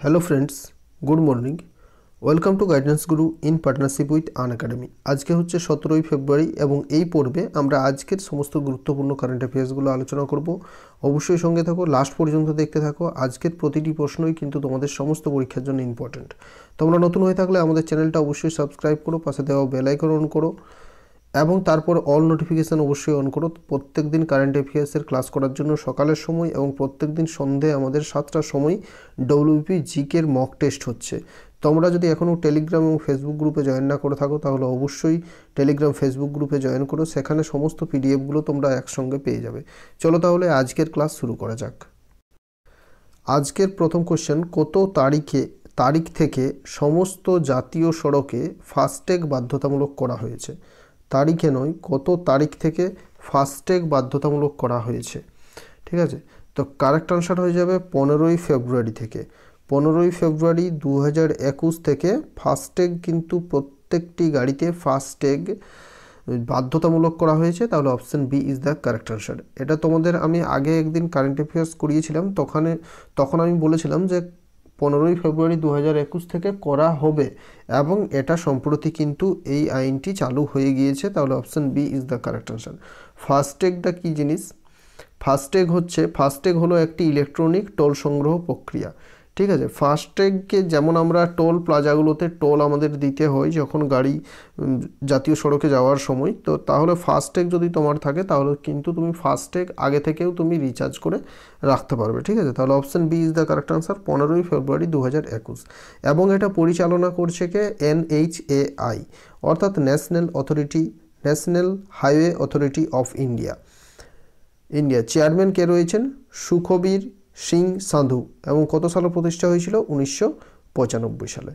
Hello friends good morning welcome to Guidance Guru in partnership with Unacademy আজকে হচ্ছে সতেরোই ফেব্রুয়ারি এবং এই পর্বে আমরা আজকের সমস্ত গুরুত্বপূর্ণ কারেন্ট অ্যাফেয়ার্সগুলো আলোচনা করব। অবশ্যই সঙ্গে থাকো লাস্ট পর্যন্ত দেখতে থাকো। আজকের প্রতিটি প্রশ্নই কিন্তু তোমাদের সমস্ত পরীক্ষার জন্য ইম্পর্ট্যান্ট তোমরা নতুন হয়ে থাকলে আমাদের চ্যানেলটা অবশ্যই সাবস্ক্রাইব করো, পাশে দেওয়া বেল আইকন অন করো। এবং তারপর অল নোটিফিকেশান অবশ্যই অন করো। প্রত্যেক দিন কারেন্ট অ্যাফেয়ার্সের ক্লাস করার জন্য সকালের সময় এবং প্রত্যেক দিন সন্ধে আমাদের সাতটার সময় ডব্লিউপি জিকের মক টেস্ট হচ্ছে। তোমরা যদি এখনও টেলিগ্রাম এবং ফেসবুক গ্রুপে জয়েন না করে থাকো, তাহলে অবশ্যই টেলিগ্রাম ফেসবুক গ্রুপে জয়েন করো। সেখানে সমস্ত পিডিএফগুলো তোমরা একসঙ্গে পেয়ে যাবে। চলো তাহলে আজকের ক্লাস শুরু করা যাক। আজকের প্রথম কোশ্চেন কত তারিখে, তারিখ থেকে সমস্ত জাতীয় সড়কে ফাস্ট্যাগ বাধ্যতামূলক করা হয়েছে? তারিখে নয়, কত তারিখ থেকে ফাস্ট্যাগ বাধ্যতামূলক করা হয়েছে। ঠিক আছে? তো কারেক্ট আনসার হয়ে যাবে পনেরোই ফেব্রুয়ারি থেকে। পনেরোই ফেব্রুয়ারি দু হাজার একুশ থেকে ফাস্ট্যাগ কিন্তু প্রত্যেকটি গাড়িতে ফাস্ট্যাগ বাধ্যতামূলক করা হয়েছে। তাহলে option B is the correct answer এটা তোমাদের আমি আগে একদিন কারেন্ট অ্যাফেয়ার্স করিয়েছিলাম। তখন তখন আমি বলেছিলাম যে পনেরোই ফেব্রুয়ারি দু হাজার একুশ থেকে করা হবে এবং এটা সম্প্রতি কিন্তু এই আইনটি চালু হয়ে গিয়েছে। তাহলে option B is the correct answer ফাস্ট্যাগটা কী জিনিস? ফাস্ট্যাগ হচ্ছে ফাস্ট্যাগ হলো একটি ইলেকট্রনিক টোল সংগ্রহ প্রক্রিয়া। ঠিক আছে? ফাস্ট্যাগকে যেমন আমরা টোল প্লাজাগুলোতে টোল আমাদের দিতে হয় যখন গাড়ি জাতীয় সড়কে যাওয়ার সময়, তো তাহলে ফাস্ট্যাগ যদি তোমার থাকে, তাহলে কিন্তু তুমি ফাস্ট্যাগ আগে থেকেও তুমি রিচার্জ করে রাখতে পারবে, ঠিক আছে? তাহলে option B is the correct answer পনেরোই ফেব্রুয়ারি দু হাজার একুশ। এবং এটা পরিচালনা করছে কে? এনএইচএআই অর্থাৎ national authority national highway authority of India India chairman কে রয়েছেন? সুখবীর সিং সাধু এবং কত সালে প্রতিষ্ঠা হয়েছিল? উনিশশো পঁচানব্বই সালে।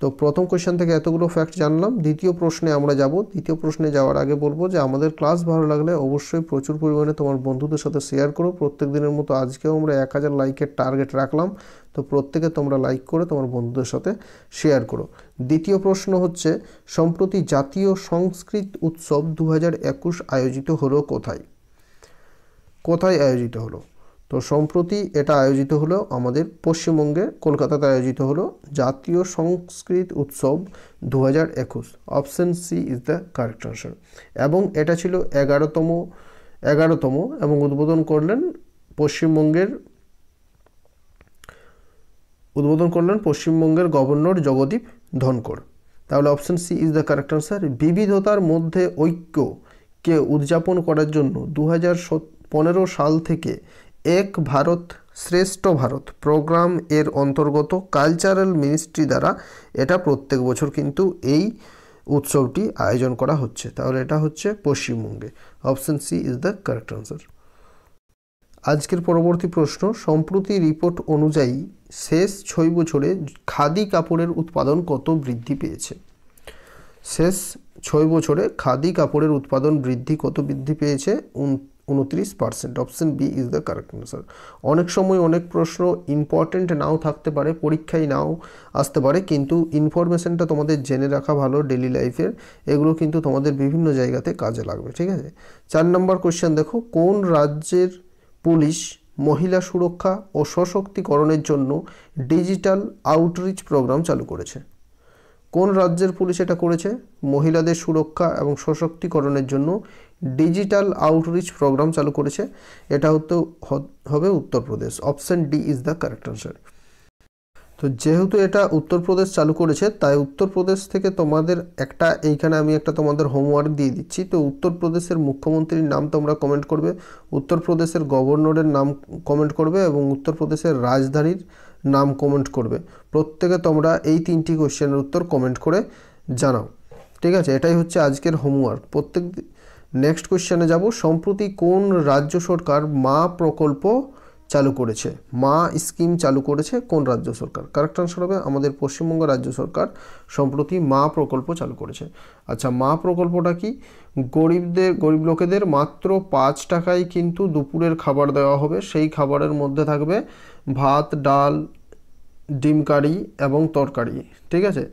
তো প্রথম কোয়েশ্চেন থেকে এতগুলো ফ্যাক্ট জানলাম। দ্বিতীয় প্রশ্নে আমরা যাব। দ্বিতীয় প্রশ্নে যাওয়ার আগে বলব যে আমাদের ক্লাস ভালো লাগলে অবশ্যই প্রচুর পরিমাণে তোমার বন্ধুদের সাথে শেয়ার করো। প্রত্যেক দিনের মতো আজকেও আমরা এক হাজার লাইকের টার্গেট রাখলাম। তো প্রত্যেকে তোমরা লাইক করে তোমার বন্ধুদের সাথে শেয়ার করো। দ্বিতীয় প্রশ্ন হচ্ছে, সম্প্রতি জাতীয় সংস্কৃত উৎসব দু হাজার একুশ আয়োজিত হলো কোথায়? কোথায় আয়োজিত হলো? তো সম্প্রতি এটা আয়োজিত হলো আমাদের পশ্চিমবঙ্গে, কলকাতাতে আয়োজিত হলো জাতীয় সংস্কৃত উৎসব দু হাজার একুশ option C is the correct answer এবং এটা ছিল এগারোতম এগারোতম এবং উদ্বোধন করলেন পশ্চিমবঙ্গের, উদ্বোধন করলেন পশ্চিমবঙ্গের গভর্নর জগদীপ ধনকর। তাহলে option C is the correct answer বিবিধতার মধ্যে ঐক্যকে উদযাপন করার জন্য দু পনেরো সাল থেকে এক ভারত শ্রেষ্ঠ ভারত প্রোগ্রাম এর অন্তর্গত কালচারাল মিনিস্ট্রি দ্বারা এটা প্রত্যেক বছর কিন্তু এই উৎসবটি আয়োজন করা হচ্ছে। তাহলে এটা হচ্ছে পশ্চিমবঙ্গে। Option C is the correct answer. আজকের পরবর্তী প্রশ্ন, সম্প্রতি রিপোর্ট অনুযায়ী শেষ ছয় বছরে খাদি কাপড়ের উৎপাদন কত বৃদ্ধি পেয়েছে? শেষ ছয় বছরে খাদি কাপড়ের উৎপাদন বৃদ্ধি কত বৃদ্ধি পেয়েছে? উনত্রিশ percent option B is the correct answer অনেক সময় অনেক প্রশ্ন ইম্পর্টেন্ট নাও থাকতে পারে, পরীক্ষায় নাও আসতে পারে, কিন্তু ইনফরমেশনটা তোমাদের জেনে রাখা ভালো ডেলি লাইফের এগুলো কিন্তু তোমাদের বিভিন্ন জায়গাতে কাজে লাগবে, ঠিক আছে? চার নম্বর কোয়েশ্চেন দেখো, কোন রাজ্যের পুলিশ মহিলা সুরক্ষা ও সশক্তিকরণের জন্য ডিজিটাল আউটরিচ প্রোগ্রাম চালু করেছে? কোন রাজ্যের পুলিশ এটা করেছে? মহিলাদের সুরক্ষা এবং সশক্তিকরণের জন্য ডিজিটাল আউটরিচ প্রোগ্রাম চালু করেছে। এটা হতে হবে Uttar Pradesh. Option D is the correct answer. তো যেহেতু এটা উত্তরপ্রদেশ চালু করেছে, তাই উত্তরপ্রদেশ থেকে তোমাদের একটা, এইখানে আমি একটা তোমাদের হোমওয়ার্ক দিয়ে দিচ্ছি। তো উত্তরপ্রদেশের মুখ্যমন্ত্রীর নাম তোমরা কমেন্ট করবে, উত্তরপ্রদেশের গভর্নরের নাম কমেন্ট করবে এবং উত্তরপ্রদেশের রাজধানীর নাম কমেন্ট করবে। প্রত্যেকে তোমরা এই তিনটি কোশ্চেনের উত্তর কমেন্ট করে জানাও। ঠিক আছে? এটাই হচ্ছে আজকের হোমওয়ার্ক প্রত্যেক নেক্সট কোশ্চেনে যাব, সম্প্রতি কোন রাজ্য সরকার মা প্রকল্প চালু করেছে? মা স্কিম চালু করেছে কোন রাজ্য সরকার? কারেক্ট আনসার হবে আমাদের পশ্চিমবঙ্গ রাজ্য সরকার সম্প্রতি মা প্রকল্প চালু করেছে। আচ্ছা মা প্রকল্পটা কি? গরিবদের, গরিব লোকেদের মাত্র পাঁচ টাকায় কিন্তু দুপুরের খাবার দেওয়া হবে। সেই খাবারের মধ্যে থাকবে ভাত, ডাল ডিম কারি এবং তরকারি, ঠিক আছে?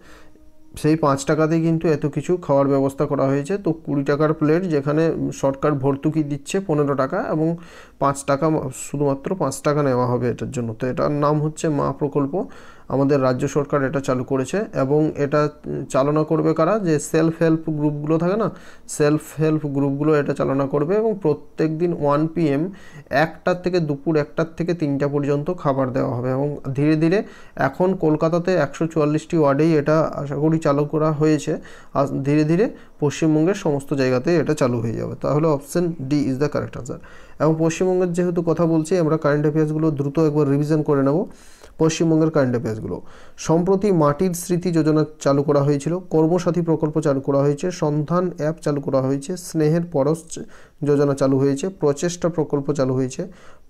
সেই পাঁচ টাকাতেই কিন্তু এত কিছু খাওয়ার ব্যবস্থা করা হয়েছে। তো কুড়ি টাকার প্লেট যেখানে সরকার ভর্তুকি দিচ্ছে পনেরো টাকা এবং পাঁচ টাকা, শুধুমাত্র পাঁচ টাকা নেওয়া হবে এটার জন্য। তো এটার নাম হচ্ছে মা প্রকল্প। আমাদের রাজ্য সরকার এটা চালু করেছে এবং এটা চালনা করবে কারা? যে সেলফ হেল্প গ্রুপগুলো থাকে না? সেলফ হেল্প গ্রুপগুলো এটা চালনা করবে এবং প্রত্যেক দিন ওয়ান পিএম একটার থেকে দুপুর একটার থেকে তিনটা পর্যন্ত খাবার দেওয়া হবে এবং ধীরে ধীরে এখন কলকাতাতে একশো চুয়াল্লিশটি ওয়ার্ডেই এটা আশা করি চালু করা হয়েছে। আর ধীরে ধীরে পশ্চিমবঙ্গের সমস্ত জায়গাতেই এটা চালু হয়ে যাবে। তাহলে option D is the correct answer এবং পশ্চিমবঙ্গের যেহেতু কথা বলছি, আমরা কারেন্ট অ্যাফেয়ার্সগুলো দ্রুত একবার রিভিশন করে নেব। পশ্চিমবঙ্গের কারেন্ট অ্যাফেয়ার্সগুলো সম্প্রতি মাটির স্মৃতি যোজনা চালু করা হয়েছিল, কর্মসাথী প্রকল্প চালু করা হয়েছে, সন্ধান অ্যাপ চালু করা হয়েছে, স্নেহের পরশ যোজনা চালু হয়েছে, প্রচেষ্টা প্রকল্প চালু হয়েছে,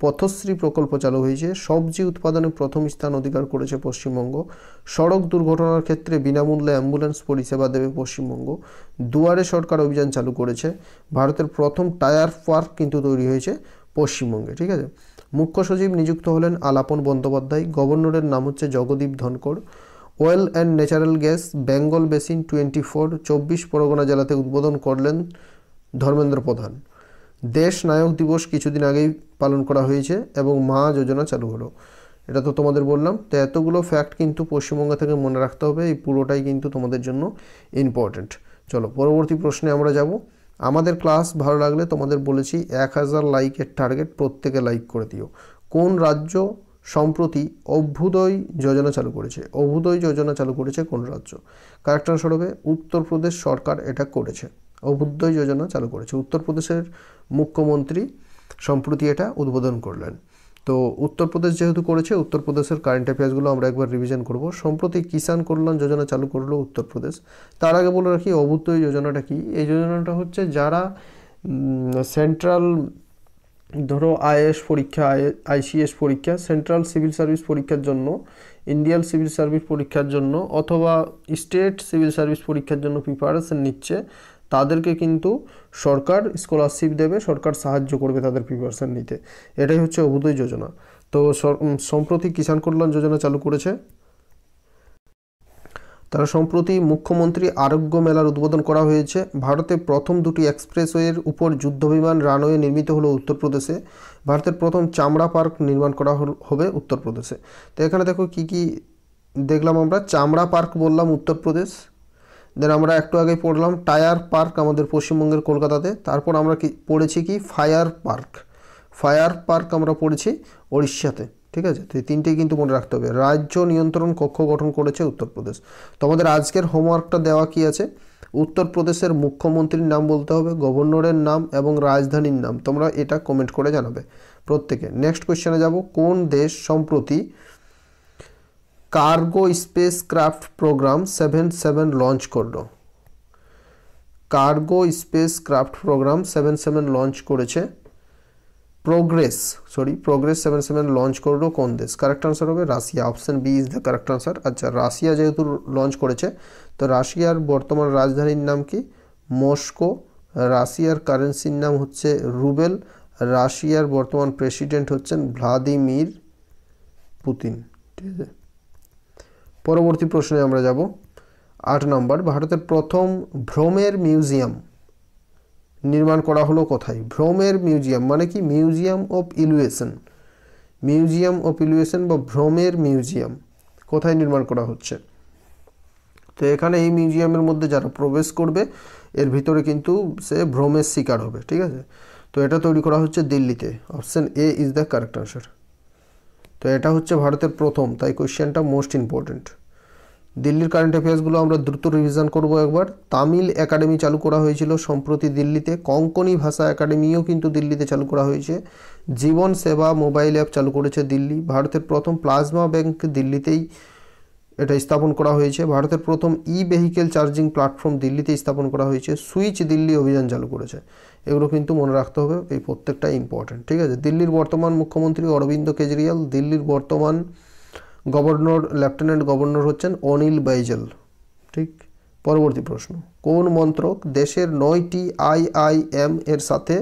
পথশ্রী প্রকল্প চালু হয়েছে, সবজি উৎপাদনে প্রথম স্থান অধিকার করেছে পশ্চিমবঙ্গ, সড়ক দুর্ঘটনার ক্ষেত্রে বিনামূল্যে অ্যাম্বুলেন্স পরিষেবা দেবে পশ্চিমবঙ্গ, দুয়ারে সরকার অভিযান চালু করেছে, ভারতের প্রথম টায়ার পার্ক কিন্তু তৈরি হয়েছে পশ্চিমবঙ্গে, ঠিক আছে? মুখ্য সচিব নিযুক্ত হলেন আলাপন বন্দ্যোপাধ্যায়, গভর্নরের নাম হচ্ছে Jagdeep Dhankhar oil and natural gas, Bengal basin twenty four চব্বিশ পরগনা জেলাতে উদ্বোধন করলেন ধর্মেন্দ্র প্রধান। দেশ নায়ক দিবস কিছুদিন আগেই পালন করা হয়েছে এবং মা যোজনা চালু হলো। এটা তো তোমাদের বললাম, তো এতগুলো ফ্যাক্ট কিন্তু পশ্চিমবঙ্গ থেকে মনে রাখতে হবে, এই পুরোটাই কিন্তু তোমাদের জন্য ইম্পর্ট্যান্ট চলো, পরবর্তী প্রশ্নে আমরা যাব। আমাদের ক্লাস ভালো লাগলে তোমাদের বলেছি এক হাজার লাইকের টার্গেট প্রত্যেকে লাইক করে দিও। কোন রাজ্য সম্প্রতি অভ্যুদয় যোজনা চালু করেছে? অভ্যুদয় যোজনা চালু করেছে কোন রাজ্য? কারেক্ট আনসার হবে উত্তরপ্রদেশ সরকার এটা করেছে। অভ্যুদয় যোজনা চালু করেছে। উত্তরপ্রদেশের মুখ্যমন্ত্রী সম্প্রতি এটা উদ্বোধন করলেন। তো উত্তরপ্রদেশ যেহেতু করেছে, উত্তরপ্রদেশের কারেন্ট অ্যাফেয়ার্সগুলো আমরা একবার রিভিশন করব। সম্প্রতি কিষাণ কল্যাণ যোজনা চালু করল উত্তরপ্রদেশ। তার আগে বলে রাখি, অভুতই যোজনাটা কি? এই যোজনাটা হচ্ছে যারা সেন্ট্রাল ধরো আইএস পরীক্ষা আইসিএস পরীক্ষা সেন্ট্রাল সিভিল সার্ভিস পরীক্ষার জন্য ইন্ডিয়ান সিভিল সার্ভিস পরীক্ষার জন্য, অথবা স্টেট সিভিল সার্ভিস পরীক্ষার জন্য প্রিপারেশন নিচ্ছে। তাদেরকে কিন্তু সরকার স্কলারশিপ দেবে, সরকার সাহায্য করবে তাদের প্রিপারেশান নিতে। এটাই হচ্ছে অভুদয় যোজনা। তো সম্প্রতি কিষাণ কল্যাণ যোজনা চালু করেছে। তারা সম্প্রতি মুখ্যমন্ত্রী আরোগ্য মেলার উদ্বোধন করা হয়েছে। ভারতে প্রথম দুটি এক্সপ্রেসওয়ের উপর যুদ্ধবিমান রানওয়ে নির্মিত হলো উত্তরপ্রদেশে। ভারতের প্রথম চামড়া পার্ক নির্মাণ করা হবে উত্তরপ্রদেশে। তো এখানে দেখো কি কি দেখলাম আমরা? চামড়া পার্ক বললাম উত্তরপ্রদেশ। দেন আমরা একটু আগে পড়লাম টায়ার পার্ক আমাদের পশ্চিমবঙ্গের কলকাতাতে। তারপর আমরা কি পড়েছি কি? ফায়ার পার্ক ফায়ার পার্ক আমরা পড়েছি উড়িষ্যাতে ঠিক আছে? তো এই তিনটেই কিন্তু মনে রাখতে হবে। রাজ্য নিয়ন্ত্রণ কক্ষ গঠন করেছে উত্তরপ্রদেশ। তো আমাদের আজকের হোমওয়ার্কটা দেওয়া কি আছে? উত্তরপ্রদেশের মুখ্যমন্ত্রীর নাম বলতে হবে, গভর্নরের নাম এবং রাজধানীর নাম। তোমরা এটা কমেন্ট করে জানাবে প্রত্যেকে। নেক্সট কোয়েশ্চেনে যাব। কোন দেশ সম্প্রতি cargo spacecraft program seven seven launch করল। Cargo spacecraft program seven seven launch করেছে। Progress sorry progress seven seven launch করল কোন দেশ? কারেক্ট আনসার হবে Russia. Option B is the correct answer আচ্ছা রাশিয়া যেহেতু লঞ্চ করেছে, তো রাশিয়ার বর্তমান রাজধানীর নাম কি? মস্কো। রাশিয়ার কারেন্সির নাম হচ্ছে রুবেল। রাশিয়ার বর্তমান প্রেসিডেন্ট হচ্ছেন ভ্লাদিমির পুতিন। ঠিক আছে? পরবর্তী প্রশ্নে আমরা যাব। আট নম্বর, ভারতের প্রথম ভ্রমের মিউজিয়াম নির্মাণ করা হলো কোথায়? ভ্রমের মিউজিয়াম মানে কি? Museum of illusion. Museum of illusion বা ভ্রমের মিউজিয়াম কোথায় নির্মাণ করা হচ্ছে? তো এখানে এই মিউজিয়ামের মধ্যে যারা প্রবেশ করবে, এর ভিতরে কিন্তু সে ভ্রমের শিকার হবে, ঠিক আছে? তো এটা তৈরি করা হচ্ছে দিল্লিতে। Option A is the correct answer তো এটা হচ্ছে ভারতের প্রথম, তাই কোয়েশ্চেনটা মোস্ট ইম্পর্টেন্ট দিল্লির কারেন্ট অ্যাফেয়ার্সগুলো আমরা দ্রুত রিভিশন করব একবার। তামিল একাডেমি চালু করা হয়েছিল সম্প্রতি দিল্লিতে। কঙ্কনি ভাষা একাডেমিও কিন্তু দিল্লিতে চালু করা হয়েছে। জীবন সেবা মোবাইল অ্যাপ চালু করেছে দিল্লি। ভারতের প্রথম প্লাজমা ব্যাংক দিল্লিতেই এটা স্থাপন করা হয়েছে। ভারতের প্রথম ই ভেহিকেল চার্জিং প্ল্যাটফর্ম দিল্লিতে স্থাপন করা হয়েছে। সুইচ দিল্লি অভিযান চালু করেছে। এগুলো কিন্তু মনে রাখতে হবে, এই প্রত্যেকটা ইম্পর্টেন্ট ঠিক আছে? দিল্লির বর্তমান মুখ্যমন্ত্রী অরবিন্দ কেজরিওয়াল, দিল্লির বর্তমান গভর্নর, লেফটেন্যান্ট গভর্নর হচ্ছেন অনিল বাইজল ঠিক? পরবর্তী প্রশ্ন, কোন মন্ত্রক দেশের নয়টি আইআইএম এর সাথে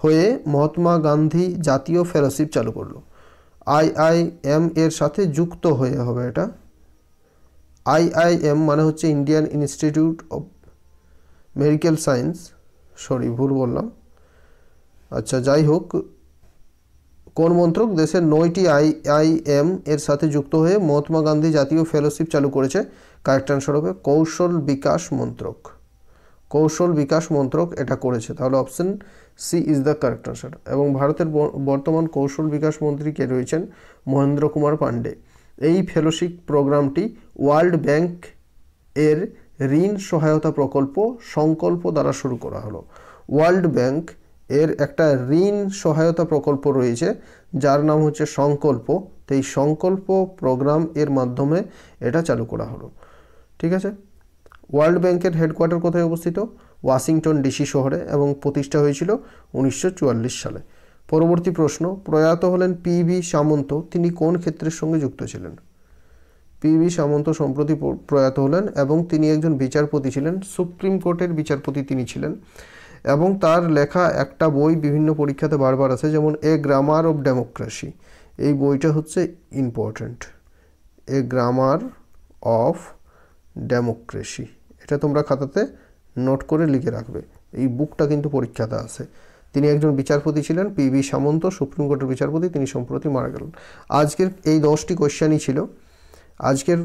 হয়ে মহাত্মা গান্ধী জাতীয় ফেলোশিপ চালু করল? আইআইএম এর সাথে যুক্ত হয়ে হবে এটা। আইআইএম মানে হচ্ছে Indian institute of medical science. Sorry, ভুল বললাম। আচ্ছা যাই হোক, কোন মন্ত্রক দেশের নয়টি আইআইএম এর সাথে যুক্ত হয়ে মহাত্মা গান্ধী জাতীয় ফেলোশিপ চালু করেছে? কারেক্ট আনসার হবে কৌশল বিকাশ মন্ত্রক। কৌশল বিকাশ মন্ত্রক এটা করেছে। তাহলে option C is the correct answer এবং ভারতের বর্তমান কৌশল বিকাশ মন্ত্রী কে রয়েছেন? মহেন্দ্র কুমার পাণ্ডে। এই ফেলোশিপ প্রোগ্রামটি ওয়ার্ল্ড ব্যাংক এর ঋণ সহায়তা প্রকল্প সংকল্প দ্বারা শুরু করা হলো। ওয়ার্ল্ড ব্যাংক এর একটা ঋণ সহায়তা প্রকল্প রয়েছে, যার নাম হচ্ছে সংকল্প। তো এই সংকল্প প্রোগ্রাম এর মাধ্যমে এটা চালু করা হলো। ঠিক আছে? ওয়ার্ল্ড ব্যাংকের হেডকোয়ার্টার কোথায় অবস্থিত? ওয়াশিংটন ডিসি শহরে এবং প্রতিষ্ঠা হয়েছিল উনিশশো চুয়াল্লিশ সালে। পরবর্তী প্রশ্ন, প্রয়াত হলেন পি ভি সামন্ত, তিনি কোন ক্ষেত্রের সঙ্গে যুক্ত ছিলেন? পি ভি সামন্ত সম্প্রতি প্রয়াত হলেন এবং তিনি একজন বিচারপতি ছিলেন, সুপ্রিম কোর্টের বিচারপতি তিনি ছিলেন এবং তার লেখা একটা বই বিভিন্ন পরীক্ষাতে বারবার আছে, যেমন এ গ্রামার অফ ডেমোক্রেসি এই বইটা হচ্ছে important. A grammar of democracy এটা তোমরা খাতাতে নোট করে লিখে রাখবে, এই বুকটা কিন্তু পরীক্ষাতে আছে। তিনি একজন বিচারপতি ছিলেন পি ভি সামন্ত, সুপ্রিম কোর্টের বিচারপতি, তিনি সম্প্রতি মারা গেলেন। আজকের এই দশটি কোয়েশ্চানই ছিল। আজকের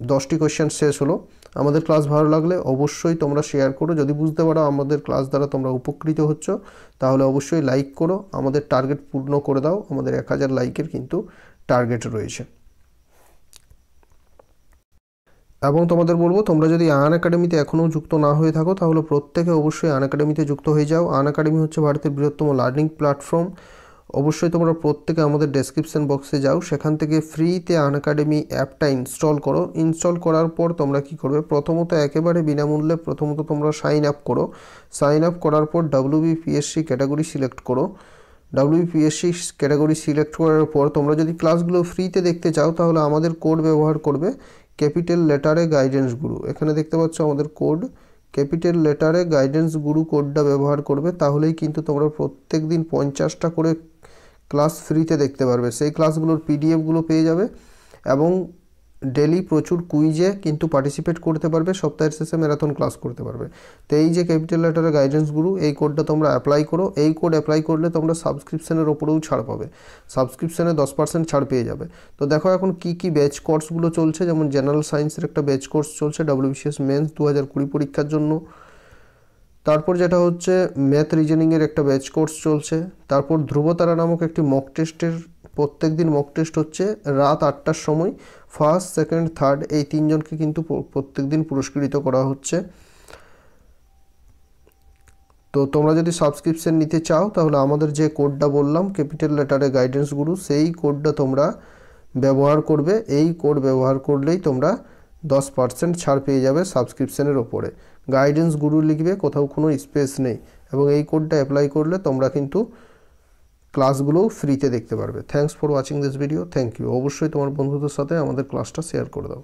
দশটি কোয়েশ্চেন শেষ হলো। আমাদের ক্লাস ভালো লাগলে অবশ্যই তোমরা শেয়ার করো। যদি বুঝতে পারো আমাদের ক্লাস দ্বারা তোমরা উপকৃত হচ্ছ, তাহলে অবশ্যই লাইক করো। আমাদের টার্গেট পূর্ণ করে দাও। আমাদের এক হাজার লাইকের কিন্তু টার্গেট রয়েছে। এবং তোমাদের বলব, তোমরা যদি আন একাডেমিতে এখনও যুক্ত না হয়ে থাকো, তাহলে প্রত্যেকে অবশ্যই আন একাডেমিতে যুক্ত হয়ে যাও। আন একাডেমি হচ্ছে ভারতের বৃহত্তম লার্নিং প্ল্যাটফর্ম অবশ্যই তোমরা প্রত্যেকে আমাদের ডেসক্রিপশন বক্সে যাও, সেখান থেকে ফ্রিতে আন একাডেমি অ্যাপটা ইনস্টল করো। ইনস্টল করার পর তোমরা কি করবে? প্রথমত একেবারে বিনামূল্যে প্রথমত তোমরা সাইন আপ করো। সাইন আপ করার পর ডাব্লিউবিপিএসসি ক্যাটাগরি সিলেক্ট করো। ডাব্লিউপিএসসি ক্যাটাগরি সিলেক্ট করার পর তোমরা যদি ক্লাসগুলো ফ্রিতে দেখতে চাও, তাহলে আমাদের কোড ব্যবহার করবে ক্যাপিটাল লেটারে গাইডেন্স গুরু এখানে দেখতে পাচ্ছ আমাদের কোড ক্যাপিটাল লেটারে গাইডেন্স গুরু কোডটা ব্যবহার করবে। তাহলেই কিন্তু তোমরা প্রত্যেক দিন পঞ্চাশটা করে ক্লাস ফ্রিতে দেখতে পারবে। সেই ক্লাসগুলোর পিডিএফগুলো পেয়ে যাবে এবং ডেলি প্রচুর কুইজে কিন্তু পার্টিসিপেট করতে পারবে, সপ্তাহের শেষে ম্যারাথন ক্লাস করতে পারবে। তো এই যে ক্যাপিটাল লেটারের গাইডেন্সগুলো এই কোডটা তোমরা অ্যাপ্লাই করো। এই কোড অ্যাপ্লাই করলে তোমরা সাবস্ক্রিপশনের ওপরেও ছাড় পাবে। সাবস্ক্রিপশানে দশ পার্সেন্ট ছাড় পেয়ে যাবে। তো দেখো এখন কি কি ব্যাচ কোর্সগুলো চলছে। যেমন জেনারেল সায়েন্সের একটা ব্যাচ কোর্স চলছে ডাব্লিউবিসিএস মেন্স দু হাজার কুড়ি পরীক্ষার জন্য। তারপর যেটা হচ্ছে ম্যাথ রিজনিংয়ের একটা ব্যাচ কোর্স চলছে। তারপর ধ্রুবতারা নামক একটি মক টেস্টের প্রত্যেক দিন মক টেস্ট হচ্ছে, রাত আটটার সময় ফার্স্ট সেকেন্ড থার্ড এই তিনজনকে কিন্তু প্রত্যেক দিন পুরস্কৃত করা হচ্ছে। তো তোমরা যদি সাবস্ক্রিপশন নিতে চাও, তাহলে আমাদের যে কোডটা বললাম ক্যাপিটাল লেটারে গাইডেন্স গুরু সেই কোডটা তোমরা ব্যবহার করবে। এই কোড ব্যবহার করলেই তোমরা দশ পার্সেন্ট ছাড় পেয়ে যাবে সাবস্ক্রিপশনের ওপরে। গাইডেন্স গুরু লিখবে, কোথাও কোনো স্পেস নেই। এবং এই কোডটা অ্যাপ্লাই করলে তোমরা কিন্তু ক্লাসগুলোও ফ্রিতে দেখতে পারবে। Thanks for watching this video thank you অবশ্যই তোমার বন্ধুদের সাথে আমাদের ক্লাসটা শেয়ার করে দাও।